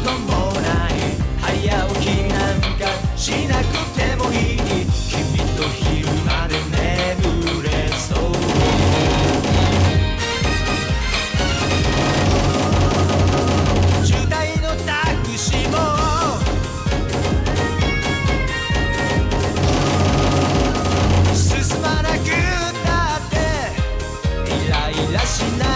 こともない早起きなんかしなくてもいい君と昼まで眠れそう。渋滞のタクシーも進まなくたってイライラしない